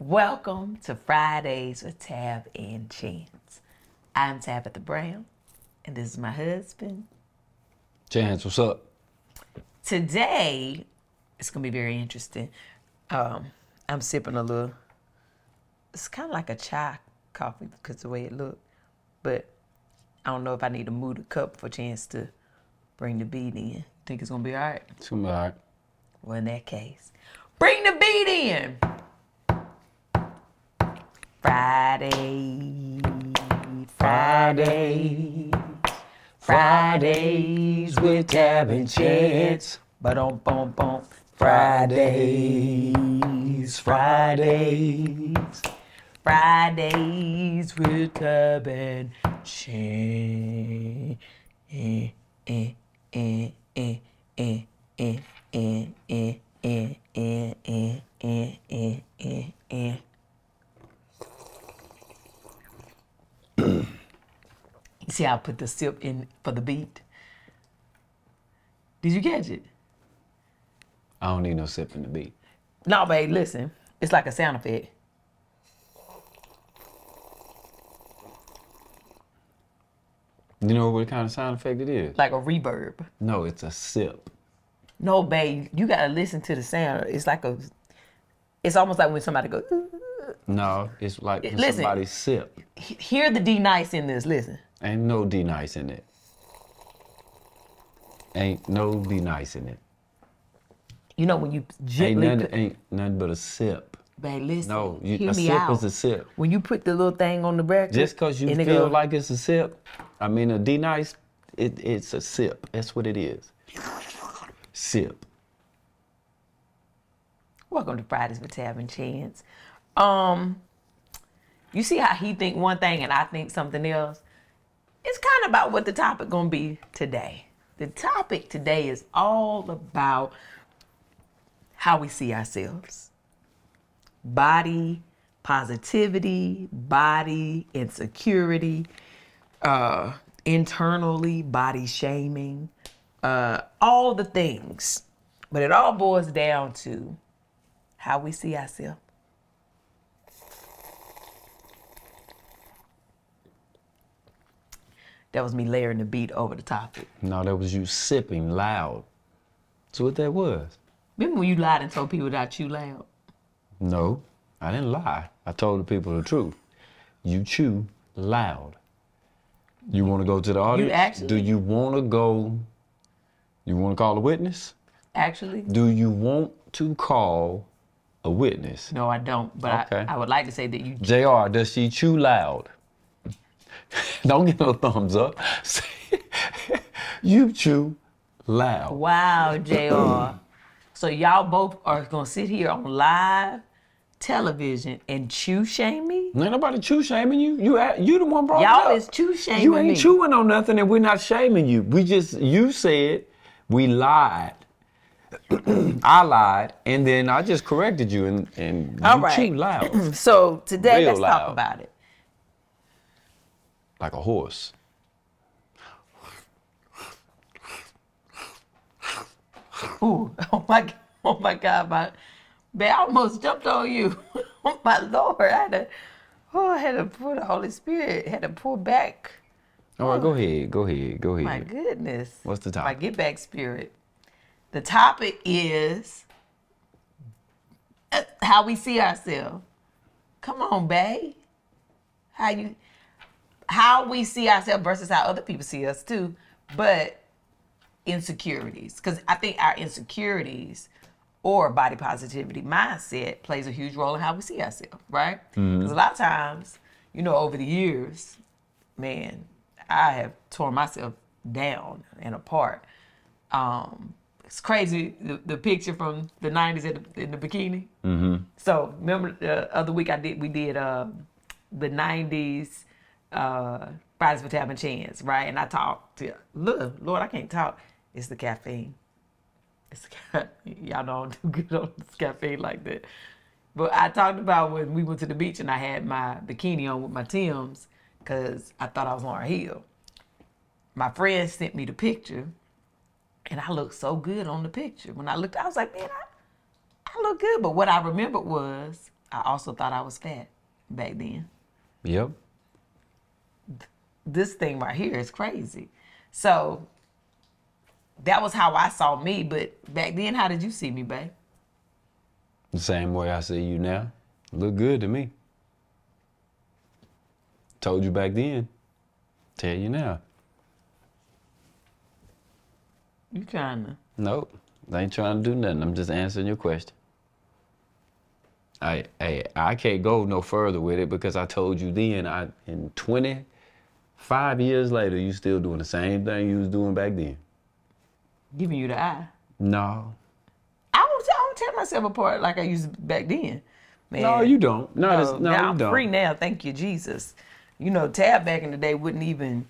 Welcome to Fridays with Tab and Chance. I'm Tabitha Brown, and this is my husband. Chance, what's up? Today, it's gonna be very interesting. Um, I'm sipping a little. It's kind of like a chai coffee because the way it looked, but I don't know if I need to move the cup for Chance to bring the beat in. Think it's gonna be all right? It's gonna be all right. Well, in that case, bring the beat in. Friday, Friday, Fridays with Tab and Chance. But on bum bum. Fridays, Fridays. Fridays with Tab and Chance. Eh, eh, eh, eh, eh, eh, eh, eh, eh, eh, eh, eh, eh, eh, eh. You see how I put the sip in for the beat? Did you catch it? I don't need no sip in the beat. No, babe, listen. It's like a sound effect. You know what kind of sound effect it is? Like a reverb. No, it's a sip. No, babe, you gotta listen to the sound. It's like a it's almost like when somebody goes No, it's like when Listen. somebody sip. Hear the D-Nice in this, listen. Ain't no D-Nice in it. Ain't no D-Nice in it. You know when you Ain't nothing, ain't nothing but a sip. babe, listen. No, you, hear a me sip out. is a sip. when you put the little thing on the record, Just because you feel like it's a sip, I mean a D-Nice, it, it's a sip. That's what it is. Sip. Welcome to Fridays with Tab and Chance. Um, you see how he think one thing and I think something else? It's kind of about what the topic gonna be today. The topic today is all about how we see ourselves. Body positivity, body insecurity, uh, internally body shaming, uh, all the things. But it all boils down to how we see ourselves. That was me layering the beat over the topic. No, that was you sipping loud. That's what that was. Remember when you lied and told people that you loud? No, I didn't lie. I told the people the truth. You chew loud. You want to go to the audience? actually- Do you want to go? You want to call a witness? Actually, Do you want to call a witness? no, I don't. But Okay. I, I would like to say that you. JR, does she chew loud? Don't get no thumbs up. you chew loud. Wow, Jr. so y'all both are gonna sit here on live television and chew shame me? Ain't nobody chew shaming you. You you the one brought it up. Y'all is chew shaming me. You ain't me. chewing on nothing, and we're not shaming you. We just you said we lied. I lied, and then I just corrected you, and and All you right. chew loud So today, Real let's talk about it. Like a horse. Ooh, oh my, oh my God, my, man, I almost jumped on you. oh my Lord, I had to, oh, I had to pull the Holy Spirit, had to pull back. All right, go ahead, go ahead, go ahead. My goodness. What's the topic? My get back spirit. The topic is uh, how we see ourselves. Come on, babe. How you, how we see ourselves versus how other people see us too, but insecurities. Because I think our insecurities or body positivity mindset plays a huge role in how we see ourselves, right? Because a lot of times, you know, over the years, man, I have torn myself down and apart. Um, it's crazy the, the picture from the '90s in the, in the bikini. Mm-hmm. So remember the other week I did we did uh, the '90s uh, Fridays for and Chance, right? And I talked to look, Lord, I can't talk. It's the caffeine. It's the ca- y'all don't do good on this caffeine like that. But I talked about when we went to the beach and I had my bikini on with my Tims because I thought I was on a hill. My friend sent me the picture and I looked so good on the picture. When I looked, I was like, man, I, I look good. But what I remembered was I also thought I was fat back then. Yep. This thing right here is crazy. So that was how I saw me. But back then, how did you see me, babe? The same way I see you now. Look good to me. Told you back then. Tell you now. You trying to? Nope. I ain't trying to do nothing. I'm just answering your question. I, I I can't go no further with it because I told you then. I in 25 years later, you still doing the same thing you was doing back then. Giving you the eye. No. I don't, I don't tear myself apart like I used back then. Man. No, you don't. No, No, this- no, now you I'm don't. free now. Thank you, Jesus. You know, Tab back in the day wouldn't even.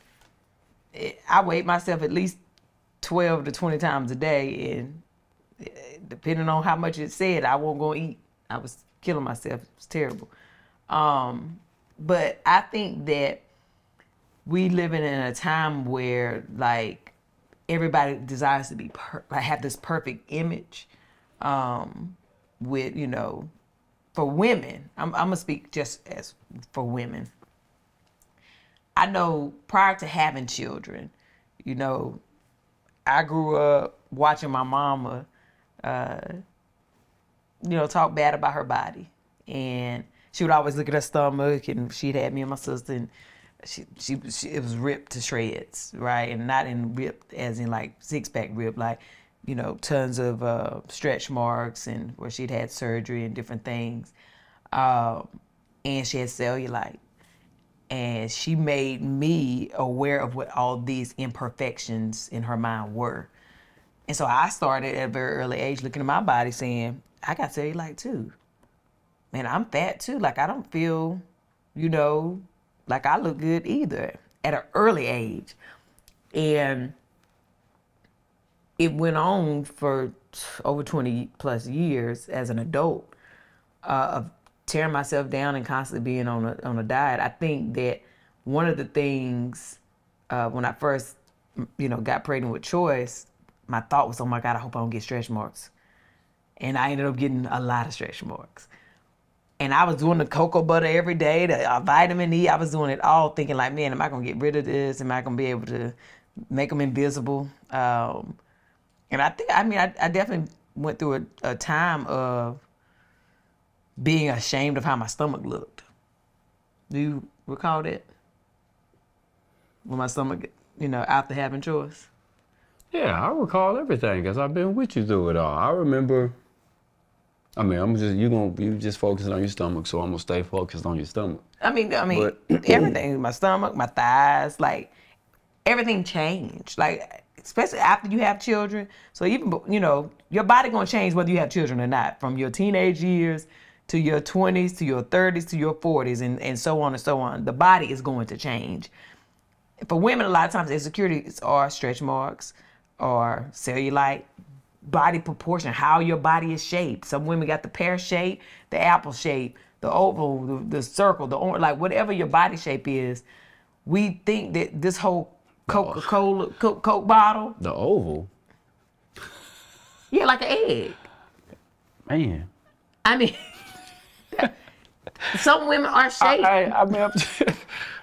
I weighed myself at least twelve to twenty times a day, and eh, depending on how much it said, I wasn't gonna eat. I was killing myself. It was terrible. Um, but I think that we living in a time where like everybody desires to be per- like have this perfect image um with you know for women. I'm, I'm gonna speak just as for women. I know prior to having children you know i grew up watching my mama uh you know talk bad about her body. And she would always look at her stomach and she'd have me and my sister and she, she, she it was ripped to shreds, right? And not in ripped as in like six pack ripped, like you know, tons of uh, stretch marks and where she'd had surgery and different things. Um, and she had cellulite, and she made me aware of what all these imperfections in her mind were. And so I started at a very early age looking at my body, saying, "I got cellulite too." Man, I'm fat too. Like I don't feel, you know, like I look good either at an early age. And it went on for over 20 plus years as an adult uh, of tearing myself down and constantly being on a, on a diet. I think that one of the things uh, when I first, you know, got pregnant with Choice, my thought was, oh my God, I hope I don't get stretch marks. And I ended up getting a lot of stretch marks and I was doing the cocoa butter every day, the uh, vitamin E. I was doing it all, thinking like, man, am I gonna get rid of this? Am I gonna be able to make them invisible? Um, and I think, I mean, I, I definitely went through a, a time of being ashamed of how my stomach looked. Do you recall that? When my stomach, you know, after having Choice. Yeah, I recall everything because I've been with you through it all. I remember. I mean, I'm just you gonna you just focusing on your stomach, so I'm gonna stay focused on your stomach. I mean, I mean, But- everything. My stomach, my thighs, like everything changed. Like especially after you have children. So even you know your body gonna change whether you have children or not. From your teenage years to your 20s to your 30s to your 40s and and so on and so on. The body is going to change. For women, a lot of times insecurities are stretch marks or cellulite, body proportion, how your body is shaped. Some women got the pear shape, the apple shape, the oval, the, the circle, the orange, like whatever your body shape is. We think that this whole Coca Cola Coke, Coke bottle, The oval, yeah, like an egg. man. I mean, some women are shaped. I, I mean, I'm, I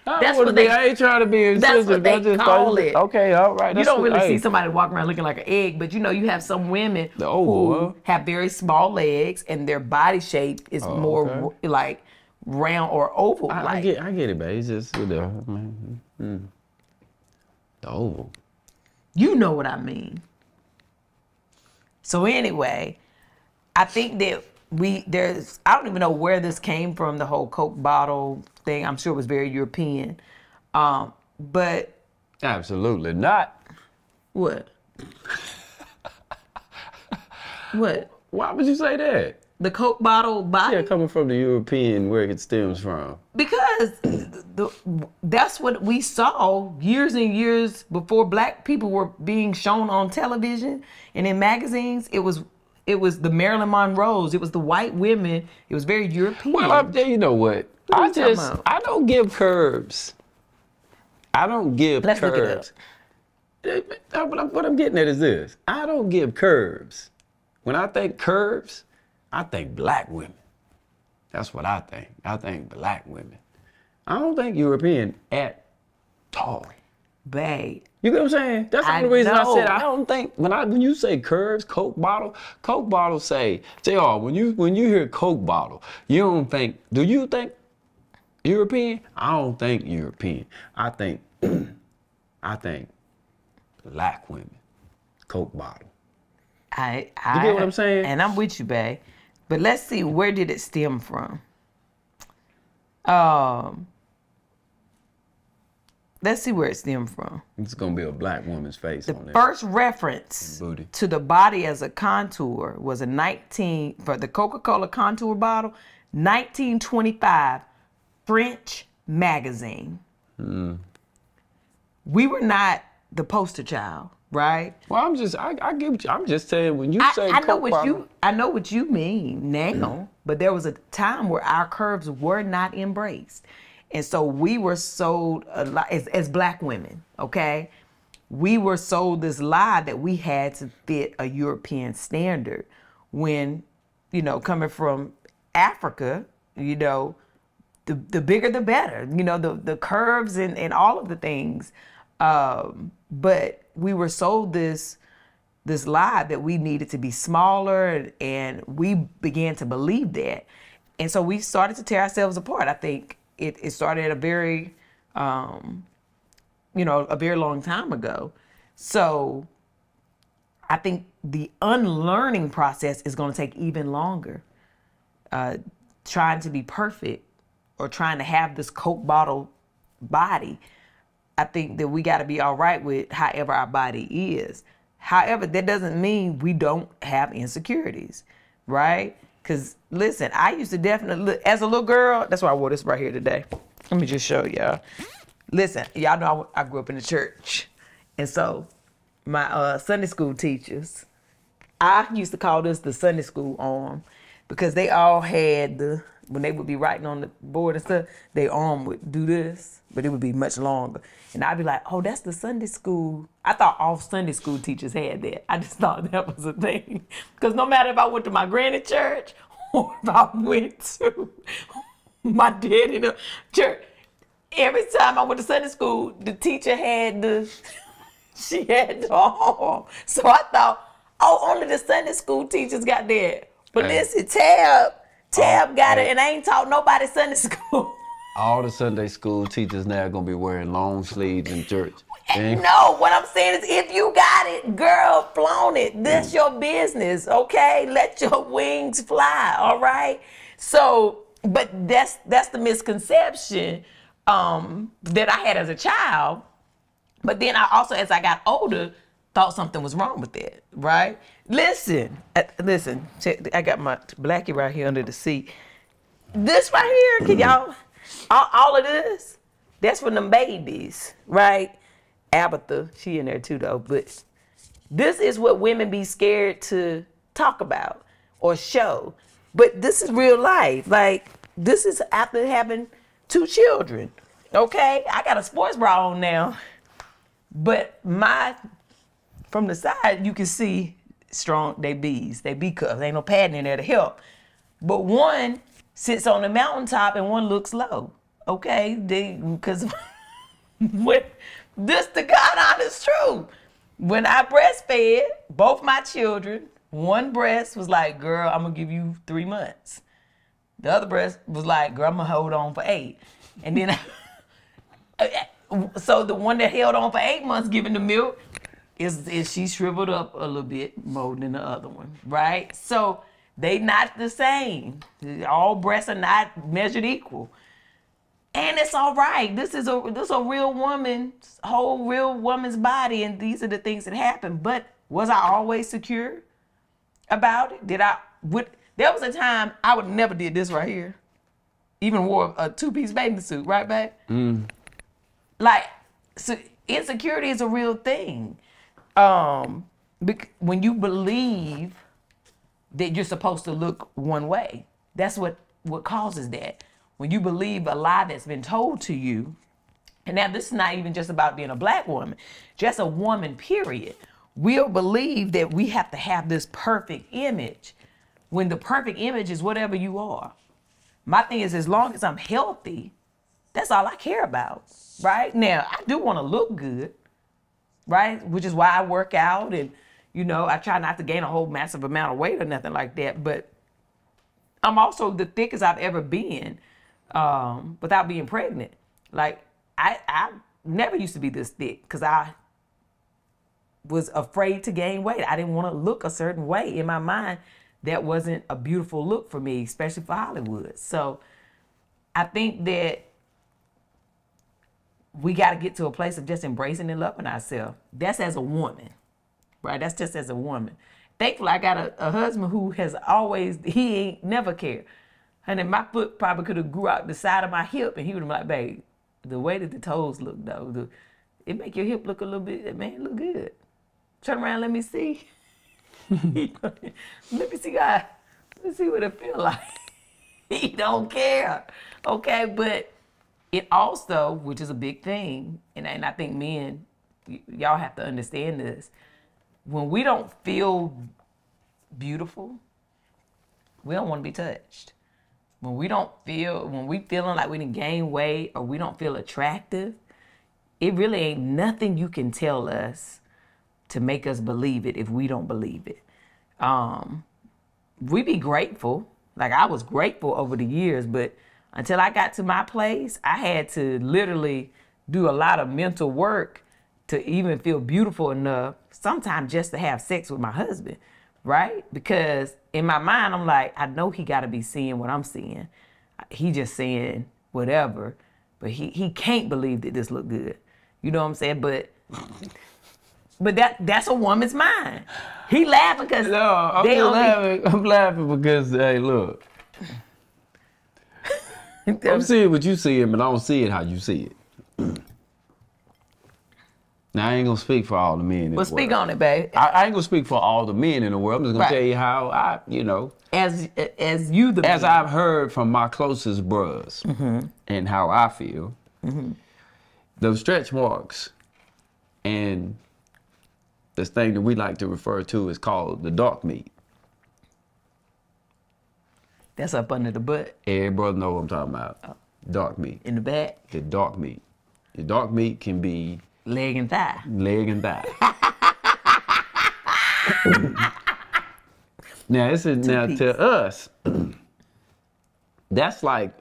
That's what be- they- I ain't trying to be that's what they just- call it. Okay, all right. you don't what- really hey, see somebody walking around looking like an egg, but you know you have some women oval, who have very small legs and their body shape is more Oh, okay. like round or oval. I, like I get, I get it, babe. It's just with the, man, mm, the oval. You know what I mean. So anyway, I think that we there's I don't even know where this came from the whole Coke bottle thing. I'm sure it was very European. Um, but Absolutely not. what? what? Why would you say that? The Coke bottle body? Yeah, coming from the European, where it stems from. because the, that's what we saw years and years before black people were being shown on television and in magazines it was it was the Marilyn Monroes it was the white women it was very european Well, I, you know what? I just? I don't give curves. I don't give Let's look it curves. Uh, What I'm, getting at is this: I don't give curves. When I think curves, I think black women. That's what I think. I think black women. I don't think European at all. Babe. You get what I'm saying? That's the reason I said know. I don't think when I when you say curves, Coke bottle, Coke bottle say, JR, when you when you hear Coke bottle, you don't think do you think European? I don't think European. I think I think black women. Coke bottle. I, I you get what I'm saying? And I'm with you, babe. But let's see, where did it stem from? Um, let's see where it stemmed from. It's gonna be a black woman's face The first reference to the body as a contour was a 19 for the Coca-Cola contour bottle, 1925 French magazine. Hmm. We were not the poster child, right? Well, I'm just I, I what you, I'm just saying when you I, say I know what bottle, you I know what you mean now, but there was a time where our curves were not embraced, and so we were sold a lot as, as black women. Okay, we were sold this lie that we had to fit a European standard, when you know coming from Africa, you know, the the bigger the better. You know, the the curves and and all of the things. Um, but we were sold this this lie that we needed to be smaller and we began to believe that and so we started to tear ourselves apart i think it, it started a very um, you know a very long time ago so i think the unlearning process is going to take even longer uh, trying to be perfect or trying to have this coke bottle body I think that we got to be all right with however our body is. However, that doesn't mean we don't have insecurities, right? Because listen, I used to definitely, as a little girl, that's why I wore this right here today. Let me just show y'all. Listen, y'all know I, I grew up in the church. And so my uh, Sunday school teachers, I used to call this the Sunday school arm because they all had the when they would be writing on the board and stuff, their arm um would do this, but it would be much longer. And I'd be like, oh, that's the Sunday school. I thought all Sunday school teachers had that. I just thought that was a thing. Because no matter if I went to my granny church or if I went to my daddy the church, every time I went to Sunday school, the teacher had the she had the arm. So I thought, oh, only the Sunday school teachers got that. But Hey. listen, Tab, Tab Oh, got it, and I ain't taught nobody Sunday school. all the Sunday school teachers now gonna be wearing long sleeves in church. Ain't- No, what I'm saying is if you got it, girl, flown it. This That's your business, okay? Let your wings fly, all right? So, but that's that's the misconception um, that I had as a child. But then I also, as I got older, thought something was wrong with that, right? Listen, uh, listen. I got my blackie right here under the seat. This right here, can y'all, all, all of this, that's for them babies, right? Abatha, she in there too though, but this is what women be scared to talk about or show. But this is real life. Like this is after having two children. Okay, I got a sports bra on now, but my from the side you can see strong. They bees, they bee cups. Ain't no padding in there to help. But one sits on the mountaintop and one looks low. Okay, because when this the God honest truth. When I breastfed both my children, one breast was like, "Girl, I'm gonna give you three months." The other breast was like, "Girl, I'm gonna hold on for eight. And then, so the one that held on for eight months, giving the milk, is is she shriveled up a little bit more than the other one, right? So they not the same. All breasts are not measured equal. And it's all right. This is a this a real woman's whole real woman's body, and these are the things that happen. But was I always secure about it? Did I would there was a time I would never did this right here. Even wore a two-piece bathing suit, right babe? Mm. Like so insecurity is a real thing. Um when you believe that you're supposed to look one way. That's what what causes that. When you believe a lie that's been told to you, and now this is not even just about being a black woman, just a woman, period. We'll believe that we have to have this perfect image when the perfect image is whatever you are. My thing is, as long as I'm healthy, that's all I care about. Right now, I do want to look good, right? Which is why I work out and you know I try not to gain a whole massive amount of weight or nothing like that. But I'm also the thickest I've ever been um, without being pregnant. Like I, I never used to be this thick because I was afraid to gain weight. I didn't want to look a certain way in my mind. That wasn't a beautiful look for me, especially for Hollywood. So I think that we got to get to a place of just embracing and loving ourselves. That's as a woman, right? That's just as a woman. Thankfully, I got a, a husband who has always, he ain't never cared. And then my foot probably could have grew out the side of my hip and he would have been like, babe, the way that the toes look though, the, it make your hip look a little bit, man, look good. Turn around, let me see. let me see, God. Let me see what it feel like. he don't care, okay? But it also, which is a big thing, and, and I think men, y- y'all have to understand this. When we don't feel beautiful, we don't want to be touched. When we don't feel, when we feeling like we didn't gain weight or we don't feel attractive, it really ain't nothing you can tell us to make us believe it if we don't believe it. Um, we be grateful. Like I was grateful over the years, but until I got to my place, I had to literally do a lot of mental work to even feel beautiful enough, sometimes just to have sex with my husband, right? Because in my mind, I'm like, I know he got to be seeing what I'm seeing. He just seeing whatever, but he, he can't believe that this look good. You know what I'm saying? But but that that's a woman's mind. He laughing because No, I'm they laughing. I'm laughing because hey, look, I'm seeing what you see, but I don't see it how you see it. Now I ain't gonna speak for all the men. In Well, the speak world. on it, babe. I, I ain't gonna speak for all the men in the world. I'm just gonna Right. tell you how I, you know, As as you the as man. I've heard from my closest bros mm-hmm. and how I feel, mm-hmm. those stretch marks and this thing that we like to refer to is called the dark meat. That's up under the butt Everybody know what I'm talking about. Oh. Dark meat. in the back, The dark meat. The dark meat can be leg and thigh. leg and thigh. now this is now piece. to us. That's like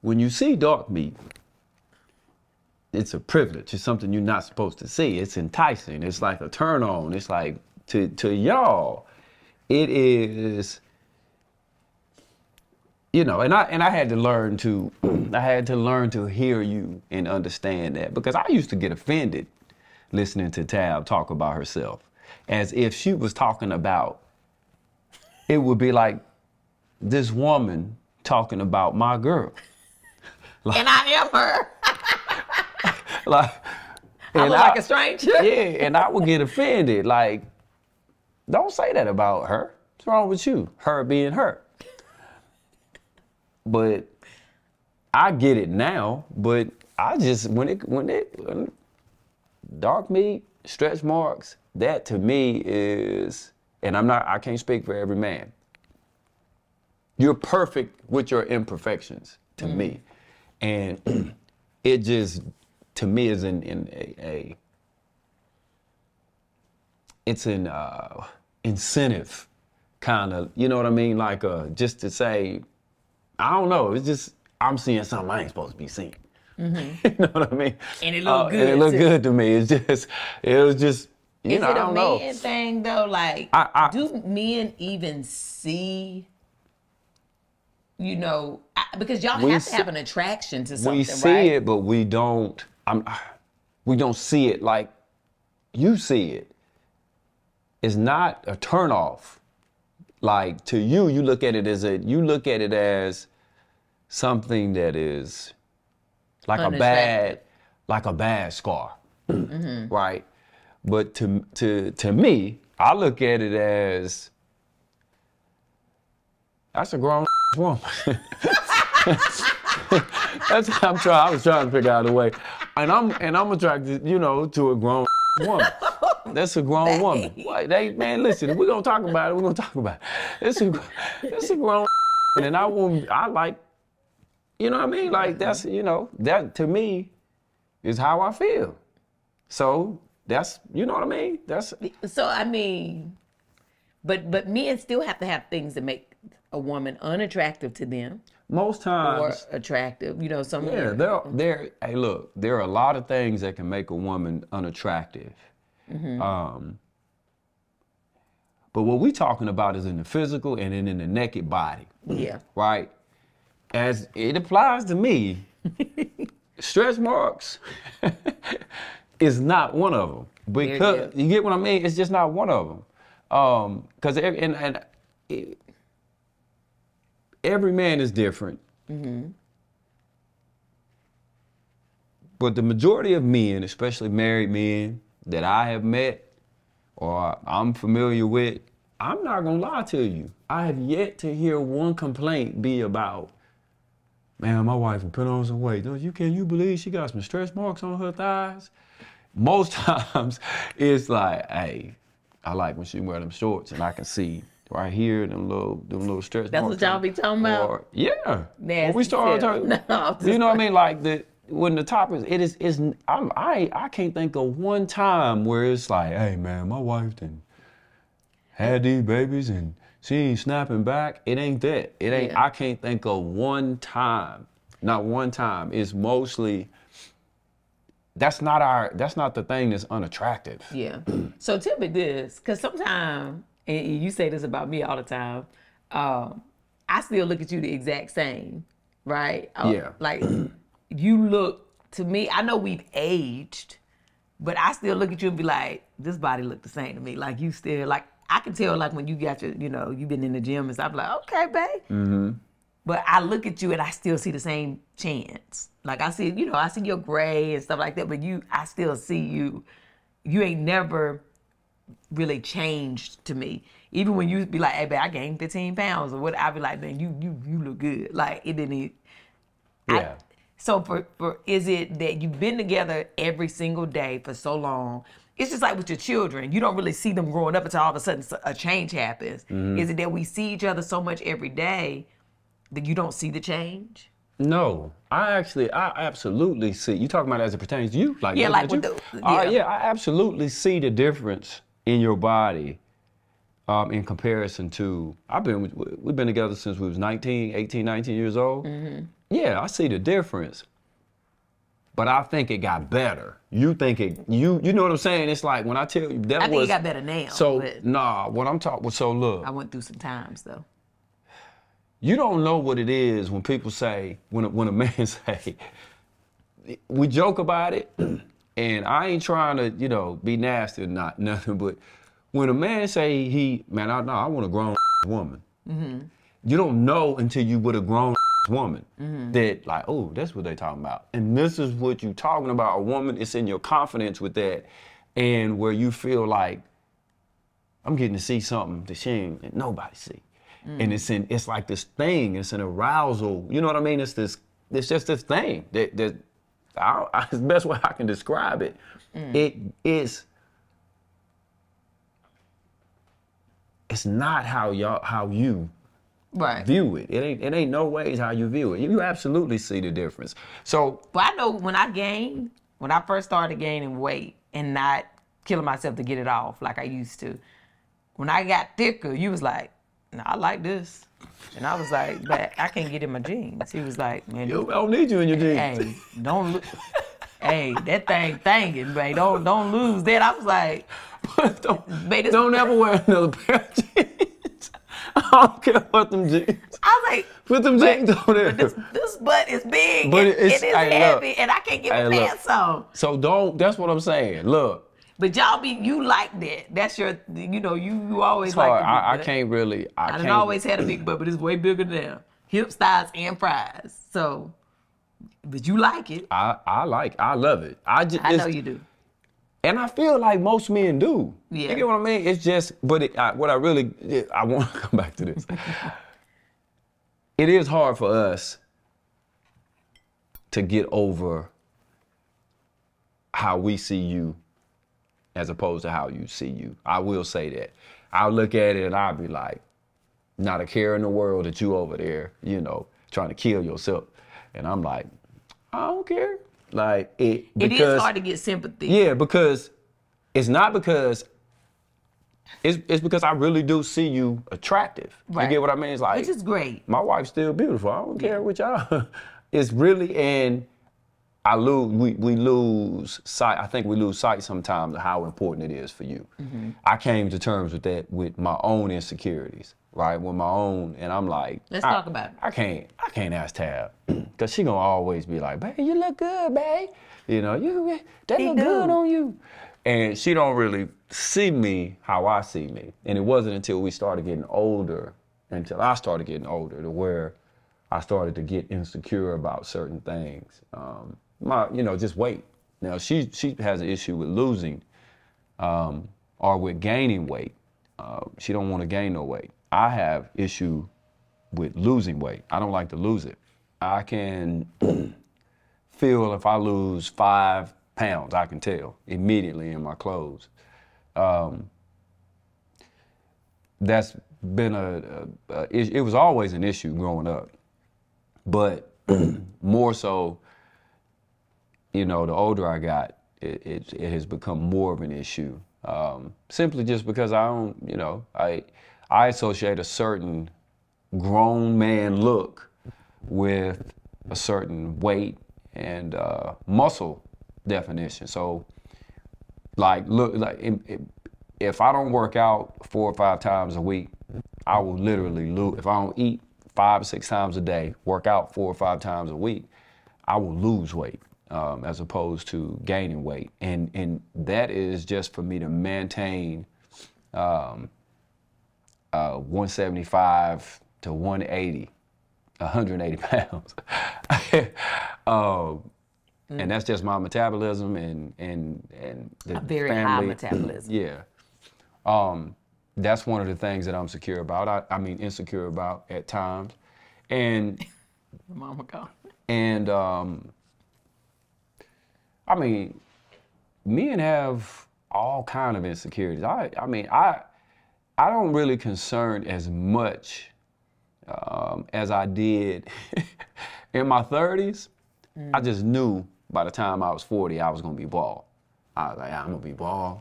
when you see dark meat. It's a privilege. It's something you're not supposed to see. It's enticing. It's like a turn on. It's like to to y'all, it is. You know, and I and I had to learn to I had to learn to hear you and understand that because I used to get offended listening to Tab talk about herself as if she was talking about it would be like this woman talking about my girl. And I am her. Like I and look like a stranger. yeah, and I would get offended. Like, don't say that about her. What's wrong with you? Her being her. But I get it now. But I just when it when it when dark meat, stretch marks, that to me is, and I'm not. I can't speak for every man. You're perfect with your imperfections to me, and it just to me is in, in a, a it's an uh, incentive kind of you know what I mean like uh, just to say I don't know it's just I'm seeing something I ain't supposed to be seeing you know what I mean Mm-hmm. And it look Uh, and good, it looked good to me it's just it was just you Is know it I a don't man know thing though? Like, I- I- do men even see? You know, I, because y'all have to see- have an attraction to something, we see right? it, but we don't. I'm, we don't see it like you see it. It's not a turnoff. Like to you, you look at it as a you look at it as something that is like a bad, like a bad scar, mm-hmm. right? But to to to me, I look at it as that's a grown woman. That's I'm trying. I was trying to figure out a way, and I'm and I'm attracted, you know, to a grown woman. That's a grown woman. Why, they man, listen. If we're gonna talk about it, we're gonna talk about it. It's a it's a grown and I want I like, you know what I mean? Like mm-hmm. that's you know that to me is how I feel. So that's you know what I mean. That's So I mean, but but men still have to have things that make a woman unattractive to them most or times. attractive. You know, some Yeah, there, there. Hey, look, there are a lot of things that can make a woman unattractive. Um, but what we're talking about is in the physical and then in the naked body, yeah. right? As it applies to me, stretch marks is not one of them because you get what I mean. It's just not one of them. Um, because and and it, every man is different. But the majority of men, especially married men that I have met or I'm familiar with, I'm not gonna lie to you. I have yet to hear one complaint be about, man, my wife put on some weight. Don't you can you believe she got some stretch marks on her thighs? Most times it's like, hey, I like when she wear them shorts and I can see right here them little them little stretch That's what y'all be talking about? Or- yeah. When we started talking, No, you know what I mean? Like the when the topic it is is I'm, I I can't think of one time where it's like, hey man, my wife didn't had these babies and she ain't snapping back. It ain't that. It ain't. Yeah. I can't think of one time. Not one time. It's mostly. That's not our. That's not the thing that's unattractive. Yeah. So tip me this, because sometimes, and you say this about me all the time, um, I still look at you the exact same, right? Uh, Yeah. Like you look to me. I know we've aged, but I still look at you and be like, this body look the same to me. Like you still like. I can tell like when you got your, you know, you've been in the gym and stuff. I'm like, okay, babe. Mm-hmm. But I look at you and I still see the same Chance. Like I see, you know, I see your gray and stuff like that, but you, I still see you. You ain't never really changed to me. Even when you be like, "Hey, babe, I gained 15 pounds," or what, I be like, "Man, you you you look good." Like it didn't. e- I- Yeah. So for for is it that you've been together every single day for so long? It's just like with your children. You don't really see them growing up until all of a sudden a change happens. Mm-hmm. Is it that we see each other so much every day that you don't see the change? No, I actually, I absolutely see. You talking about as it pertains to you, like Yeah, like with you? the- Uh, yeah. yeah, I absolutely see the difference in your body, um, in comparison to. I've been, we've been together since we was 19, 18, 19 years old. Mm-hmm. Yeah, I see the difference. But I think it got better. You think it, you, you know what I'm saying? It's like when I tell you that I think was it got better now. So nah, what I'm talking. With? So look, I went through some times though. you don't know what it is when people say when a, when a man say we joke about it and i ain't trying to you know be nasty or not nothing but when a man say he man i know i want a grown woman mm-hmm. you don't know until you with a grown woman mm-hmm. that like oh that's what they talking about and this is what you talking about a woman it's in your confidence with that and where you feel like I'm getting to see something that she ain't that nobody see. Mm. And it's in it's like this thing, it's an arousal. You know what I mean? It's this it's just this thing that that I, I, the best way I can describe it. Mm. It is it's not how y'all how you Right. view it. It ain't it ain't no ways how you view it. You absolutely see the difference. So But I know when I gained, when I first started gaining weight and not killing myself to get it off like I used to, when I got thicker, you was like, nah, I like this. And I was like, but I can't get in my jeans. He was like, man, I don't need you in your jeans. hey, don't look. hey, that thing thinking, man. Don't don't lose that. I was like, don't, Babe, don't ever wear another pair of jeans. I don't care what them jeans. I was like, Put them jeans on there. this this butt is big But and, it's- it is hey, look. heavy, and I can't get my look. pants on. So don't. That's what I'm saying. Look, But y'all be you like that. That's your you know you you always it's like. hard. big I, I can't really. I, I can't. always had a big butt, but it's way bigger now. Hips, thighs, and fries. So, but you like it. I, I like. I love it. I just. I know you do. And I feel like most men do. Yeah. You get what I mean? It's just. But it, I, what I really. I want to come back to this. it is hard for us to get over how we see you as opposed to how you see you. I will say that. I'll look at it and I'll be like, not a care in the world that you over there, you know, trying to kill yourself. And I'm like, I don't care. Like it It because is hard to get sympathy. yeah, because it's not because it's it's because I really do see you attractive. You get what I mean? It's like Which is great. my wife's still beautiful. I don't care what y'all. it's really and I lose we, we lose sight. I think we lose sight sometimes of how important it is for you. Mm-hmm. I came to terms with that with my own insecurities, right? With my own and I'm like Let's I- talk about it. I can't I can't ask Tab. Cause she gonna always be like, babe, you look good, babe. You know, you that He look do. good on you. And she don't really see me how I see me. And it wasn't until we started getting older, until I started getting older, to where I started to get insecure about certain things. Um, my, you know, just weight. Now she she has an issue with losing, um, or with gaining weight. Uh, she don't want to gain no weight. I have issue with losing weight. I don't like to lose it. I can feel if I lose five pounds, I can tell immediately in my clothes. Um, that's been a, a, a it was always an issue growing up, but more so, you know, the older I got, it, it, it has become more of an issue. Um, simply just because I don't, you know, I I associate a certain grown man look with a certain weight and uh, muscle definition. So, like, look, like if- I don't work out four or five times a week, I will literally lose. If I don't eat five or six times a day, work out four or five times a week, I will lose weight um, as opposed to gaining weight. And and that is just for me to maintain um, uh, 175 to 180, 180 pounds. um, And that's just my metabolism and and and the A very high family. metabolism. Yeah. Um, that's one of the things that I'm secure about. I, I mean, insecure about at times, and Mama call. and um, I mean, men have all kind of insecurities. I I mean, I I don't really concern as much um, as I did in my 30s. I just knew by the time I was 40, I was gonna be bald. I was like, I'm gonna be bald.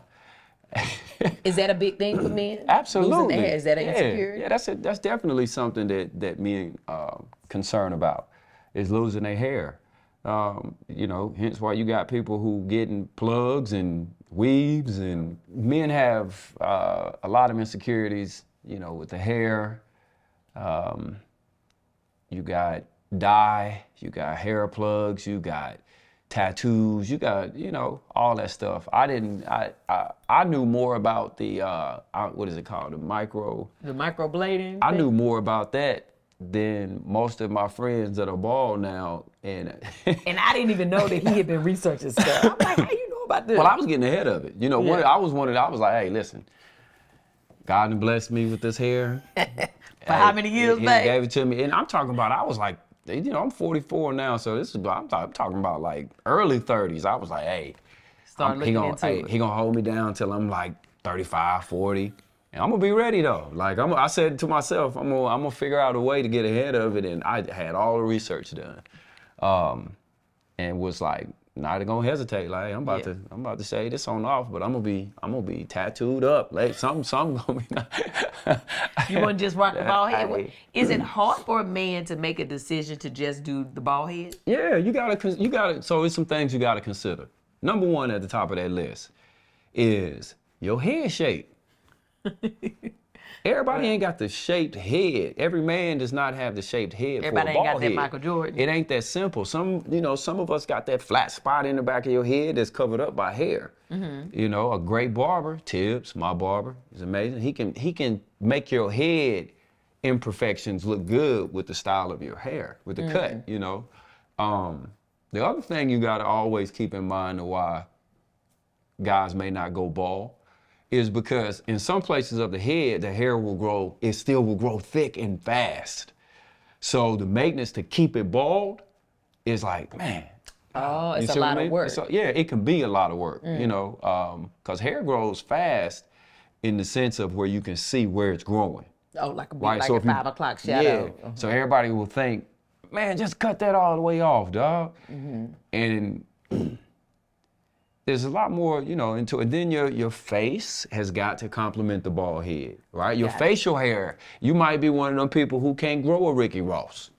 Is that a big thing for men? Absolutely. Is that an yeah. insecurity? Yeah, that's a, that's definitely something that that men uh, concern about is losing their hair. Um, you know, hence why you got people who getting plugs and weaves, and men have uh, a lot of insecurities. You know, with the hair. Um, you got dye, you got hair plugs, you got tattoos, you got you know all that stuff. I didn't. I I, I knew more about the uh, I, what is it called, the micro. The microblading. I knew more about that than most of my friends that are bald now. And And I didn't even know that he had been researching stuff. I'm like, how you know about this? well, I was getting ahead of it. You know, one, Yeah. I was one of. the- I was like, hey, listen. God blessed me with this hair. For how many years, he, he gave it to me, and I'm talking about. I was like, you know, I'm 44 now, so this is. I'm, I'm talking about like early 30s. I was like, hey, Start he gonna, hey, he gonna hold me down till I'm like 35, 40, and I'm gonna be ready though. Like I'm, I said to myself, I'm gonna, I'm gonna figure out a way to get ahead of it, and I had all the research done, um, and was like. Not gonna hesitate. Like I'm about Yeah. to, I'm about to say this on off, but I'm gonna be, I'm gonna be tattooed up. Like something, something gonna be. You want to just rock the bald head? Hey. Is it hard for a man to make a decision to just do the bald head? Yeah, you gotta, you gotta. So it's some things you gotta consider. Number one at the top of that list is your head shape. Everybody ain't got the shaped head. Every man does not have the shaped head. Everybody for a ain't got that head. Michael Jordan. It ain't that simple. Some, you know, some of us got that flat spot in the back of your head that's covered up by hair. Mm-hmm. You know, a great barber, Tibbs, my barber, is amazing. He can he can make your head imperfections look good with the style of your hair, with the Mm. cut. You know, um, the other thing you got to always keep in mind of why guys may not go bald is because in some places of the head, the hair will grow, it still will grow thick and fast. So the maintenance to keep it bald is like, man. Oh, it's a what I lot of work. Mm. So, yeah, it can be a lot of work, you know, because hair grows fast in the sense of where you can see where it's growing. Oh, like a, Right, like so a if you- five o'clock shadow. Yeah. So everybody will think, man, just cut that all the way off, dog. Mm-hmm. And there's a lot more, you know, into it. Then your your face has got to complement the bald head, right? Your facial hair. You might be one of them people who can't grow a Ricky Ross.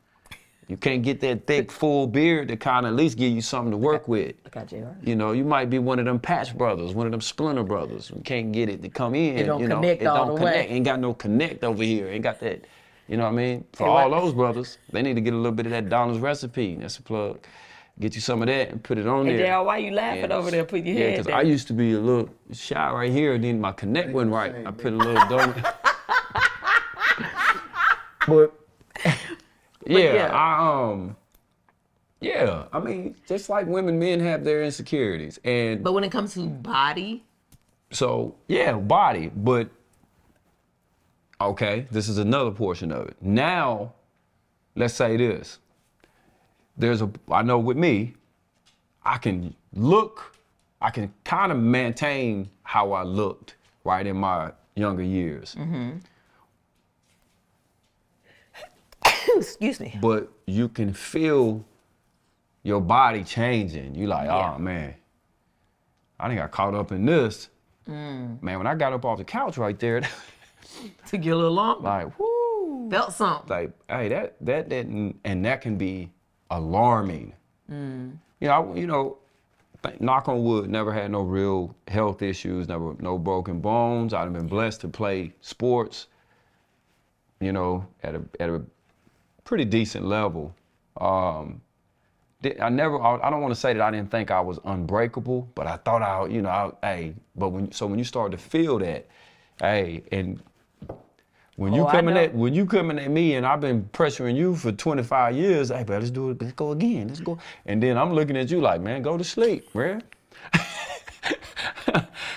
You can't get that thick, full beard to kind of at least give you something to work with. I got you. You know, you might be one of them patch brothers, one of them splinter brothers. You can't get it to come in. It don't you know, connect it all don't the way. Ain't got no connect over here. Ain't got that. You know what I mean? For all those brothers, they need to get a little bit of that Donald's recipe. That's a plug. Get you some of that and put it on Hey, there. Daryl, why you laughing Yeah. over there? Put your head. Yeah, because. I used to be a little shy right here, and then my connect wasn't right. I put a little donut. but yeah, yeah. I um yeah, I mean, just like women, men have their insecurities. And but when it comes to body, so, yeah, body, but okay, this is another portion of it. Now, let's say this. There's a, I know with me, I can look, I can kind of maintain how I looked, right, in my younger years. excuse me. But you can feel your body changing. You like, Yeah. oh man, I think I caught up in this. Mm. Man, when I got up off the couch right there, To get a little longer. like, whoo. Felt something. like hey that that didn't and that can be alarming Mm. you know I, you know th- knock on wood never had no real health issues never no broken bones i've been blessed to play sports you know at a at a pretty decent level um I never. I I don't want to say that I didn't think I was unbreakable, but I thought I, you know, I, hey. But when so when you start to feel that, hey, and when you Oh, coming at when you coming at me and I've been pressuring you for 25 years, hey, but let's do it. Let's go again. Let's go. And then I'm looking at you like, man, go to sleep, man.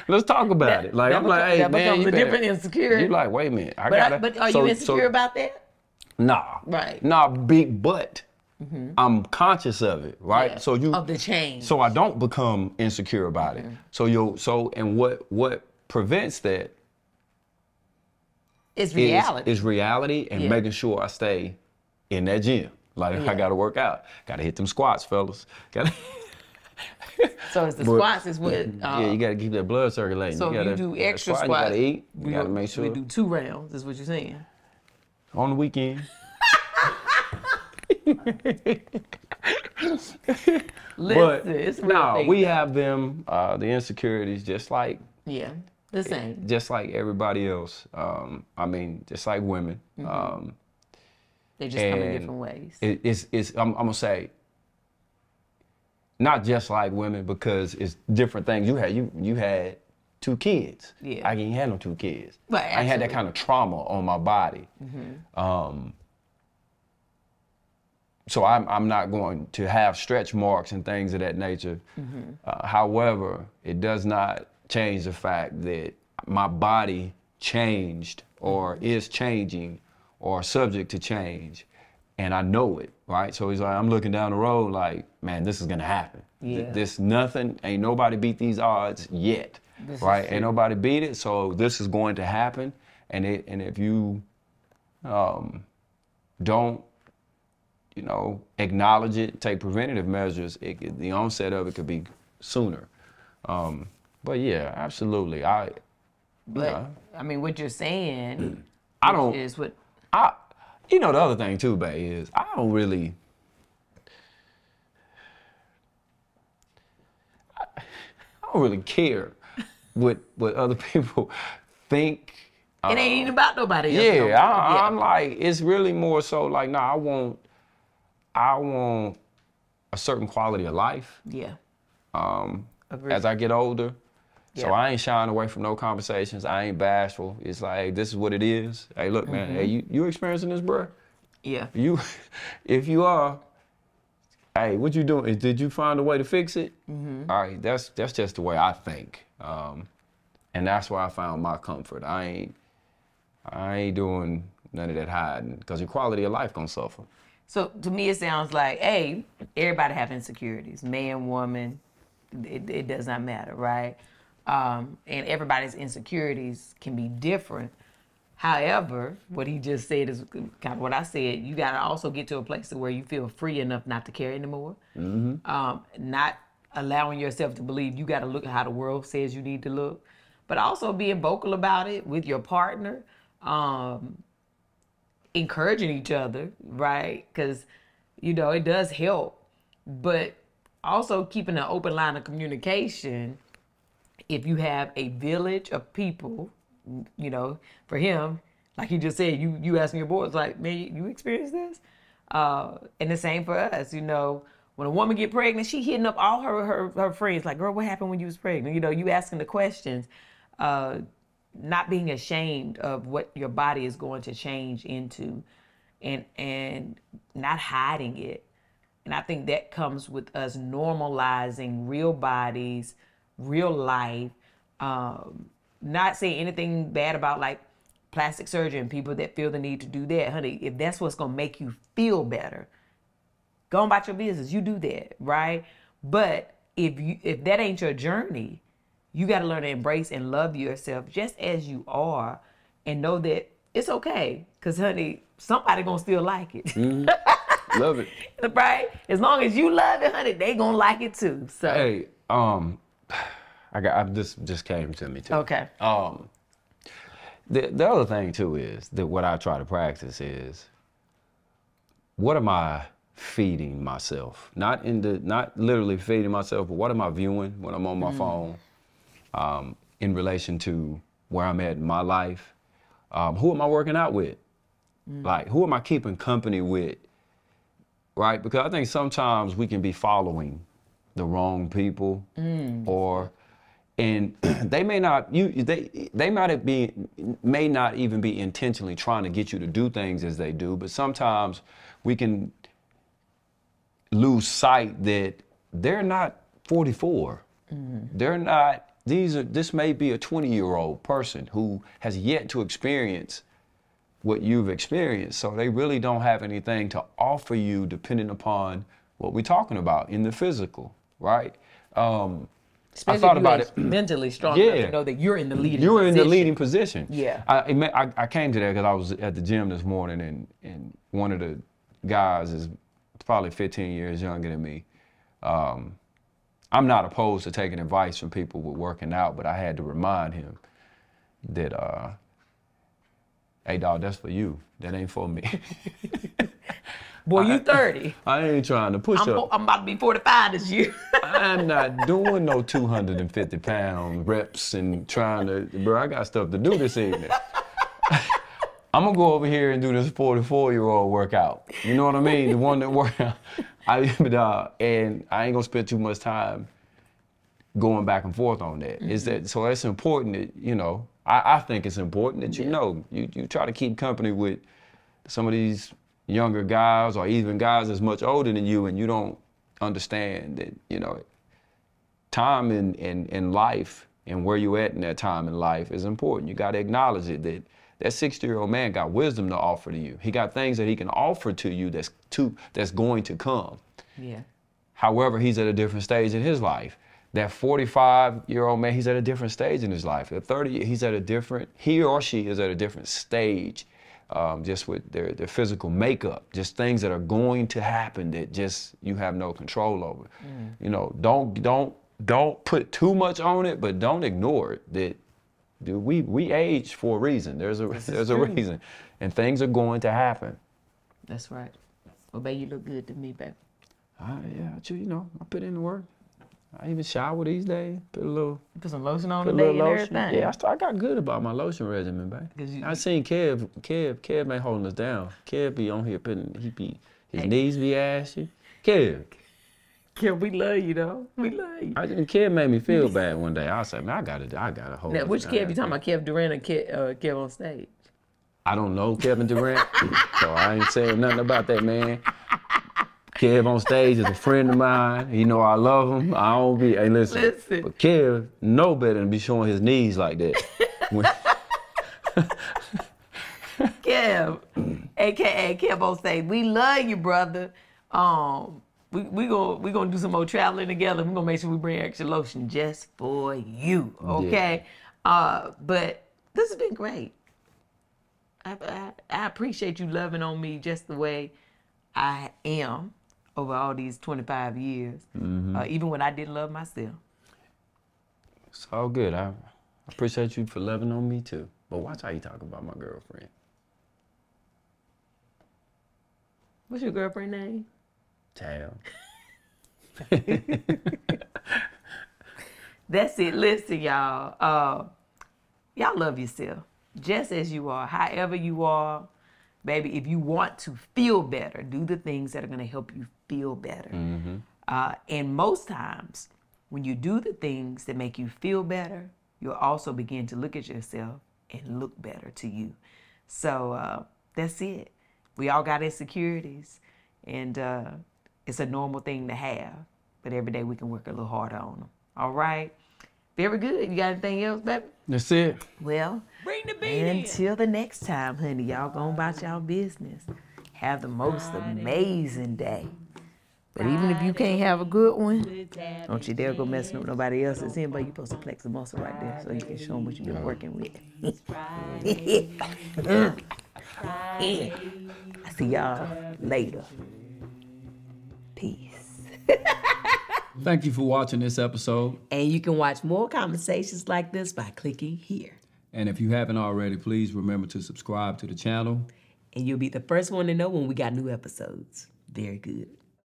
let's talk about That- it. Like I'm like, hey, that man, becomes you a better- different insecurity. You like, wait a minute, I But, gotta. I, but are so- you so- insecure about that? Nah. Right. Nah, big butt. Mm-hmm. I'm conscious of it, right? Yeah, So you of the change. So I don't become insecure about it. Mm-hmm. So you so and what what prevents that is reality. is reality and Yeah. making sure I stay in that gym. Like Yeah. I gotta work out. Gotta hit them squats, fellas. Gotta so it's the but- squats is what. Uh, yeah, you gotta keep that blood circulating. so you you gotta, do gotta extra squat, squats. You gotta eat. You we gotta make sure we do two rounds. Is what you're saying. on the weekend. Listen, But it's no, we have them, uh, the insecurities, just like Yeah, the same. just like everybody else. Um, I mean, just like women. Mm-hmm. Um, They just come in different ways. it, it's, it's, I'm, I'm gonna say, not just like women because it's different things. You had you you had two kids. Yeah. I ain't had no two kids. Right, I had that. Kind of trauma on my body. Mm-hmm. Um, so I'm I'm not going to have stretch marks and things of that nature. Mm-hmm. Uh, however, it does not change the fact that my body changed or is changing or subject to change, and I know it. Right. So he's like, I'm looking down the road, like, man, this is gonna happen. Yeah. This nothing. Ain't nobody beat these odds yet. This right. Ain't nobody beat it. So this is going to happen, and it and if you um, don't you know, acknowledge it, take preventative measures, it, the onset of it could be sooner. Um, but yeah, absolutely. I, But yeah. I mean, what you're saying I don't, is what. I, you know, the other thing too, Bay, is I don't really, I, I don't really care what what other people think. It ain't even about nobody else. Yeah, more. I, I'm like, it's really more so like, nah, I want, I want a certain quality of life. yeah. um, Agreed. as I get older. So Yeah. I ain't shying away from no conversations. I ain't bashful. It's like, hey, this is what it is. Hey, look, man, hey, Mm-hmm. you, you experiencing this, bruh? Yeah. You, if you are, hey, what you doing? Did you find a way to fix it? Mm-hmm. All right, that's that's just the way I think, um, and that's where I found my comfort. I ain't, I ain't doing none of that hiding because your quality of life gonna suffer. So to me, it sounds like, hey, everybody have insecurities, man, woman, it, it does not matter, right? Um, and everybody's insecurities can be different. However, what he just said is kind of what I said. You got to also get to a place where you feel free enough not to care anymore. Um, not allowing yourself to believe you got to look at how the world says you need to look, but also being vocal about it with your partner. Um, encouraging each other, right? Because, you know, it does help. But also keeping an open line of communication. If you have a village of people, you know, for him, like he just said, you you asking your boys, like, man, you experience this? Uh, and the same for us, you know. When a woman get pregnant, she hitting up all her, her her friends, like, girl, what happened when you was pregnant? You know, you asking the questions. Uh, not being ashamed of what your body is going to change into and and not hiding it and i think that comes with us normalizing real bodies real life um, not saying anything bad about like plastic surgery and people that feel the need to do that honey. If that's what's going to make you feel better go about your business. You do that right? But if you if that ain't your journey you got to learn to embrace and love yourself just as you are and know that it's okay. Because honey somebody gonna still like it. Love it. right? As long as you love it honey they gonna like it too so. Hey, um, I got I, this just came to me too. okay Um, the the other thing too is that what I try to practice is what am I feeding myself? Not in the not literally feeding myself, but what am I viewing when I'm on my phone? Um, in relation to where I'm at in my life, um, who am I working out with? Like who am I keeping company with? Right? Because I think sometimes we can be following the wrong people or and they may not you they they might have been may not even be intentionally trying to get you to do things as they do but sometimes we can lose sight that they're not 44 they're not these are this may be a 20 year old person who has yet to experience what you've experienced. So they really don't have anything to offer you depending upon what we're talking about in the physical right? Um, especially thought if about it. Mentally strong enough Yeah. to know that you're in the leading you were in the leading position. Yeah. I, I, I came to that because I was at the gym this morning, and, and one of the guys is probably 15 years younger than me. Um, I'm not opposed to taking advice from people with working out, but I had to remind him that, uh, hey, dog, that's for you. That ain't for me. boy you 30 I ain't trying to push I'm, up. I'm about to be 45 this year I'm not doing no 250 pound reps and trying to, bro, I got stuff to do this evening. I'm gonna go over here and do this 44 year old workout. You know what I mean? The one that work out. I, but, uh, and I ain't gonna spend too much time going back and forth on that. Is that so? That's important that you know. I, I think it's important that you know you you try to keep company with some of these younger guys or even guys that's much older than you, and you don't understand that you know time in, in, in life and where you're at in that time in life is important. You got to acknowledge it that that 60 year old man got wisdom to offer to you. He got things that he can offer to you that's to that's going to come. yeah However, he's at a different stage in his life. That 45 year old man, he's at a different stage in his life. At 30, he's at a different, he or she is at a different stage um, just with their, their physical makeup, just things that are going to happen that just you have no control over. You know, don't, don't, don't put too much on it, but don't ignore it. That dude, we, we age for a reason. There's a, there's a reason. And things are going to happen. that's right well babe you look good to me babe Uh, yeah, I, you know, I put in the work. I even shower these days. Put a little, put some lotion on put a today little and lotion. everything Yeah, I, st- I got good about my lotion regimen, babe. you- I seen Kev, Kev, Kev ain't holding us down. Kev be on here putting, he be, his Hey. knees be ashy. Kev, Kim, we love you though. We love you. I, and Kev made me feel bad one day. I said, man, I gotta, I gotta hold. Now, this which down." Kev you talking about? Kev Durant or Kev, uh, KevOnStage? I don't know Kevin Durant, so I ain't saying nothing about that man. KevOnStage is a friend of mine. You know I love him. I don't be. Hey, listen. Listen. But Kev know better than be showing his knees like that. When- Kev, aka KevOnStage. We love you, brother. Um, we we gonna we gonna do some more traveling together. We're gonna make sure we bring extra lotion just for you. Okay. Yeah. Uh, but this has been great. I, I, I appreciate you loving on me just the way I am over all these 25 years, uh, even when I didn't love myself. It's all good. I appreciate you for loving on me too. But watch how you talk about my girlfriend. What's your girlfriend name? Tab. That's it. Listen, y'all. Uh, y'all love yourself just as you are, however you are. Baby, if you want to feel better, do the things that are going to help you feel better. Uh, and most times, when you do the things that make you feel better, you'll also begin to look at yourself and look better to you. So uh, that's it. We all got insecurities, and uh, it's a normal thing to have. But every day we can work a little harder on them. All right? Very good. You got anything else, baby? That's it. Well, Bring the beat in. until the next time, honey, y'all go about y'all business. Have the most amazing day. But even if you can't have a good one, don't you dare go messing up nobody else's in, but you're supposed to flex the muscle right there so you can show them what you've been working with. I see y'all later. Peace. Thank you for watching this episode. And you can watch more conversations like this by clicking here. And if you haven't already, please remember to subscribe to the channel. And you'll be the first one to know when we got new episodes. Very good.